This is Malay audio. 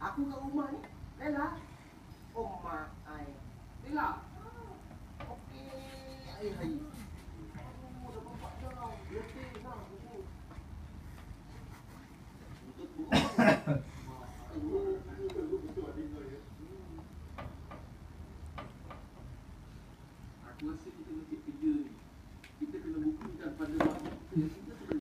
Aku kat rumah ni. Lela. Oh mak ai Lela. Okey. ai hai. Aku rasa kita mesti kerja ni. Kita kena buktikan pada waktu.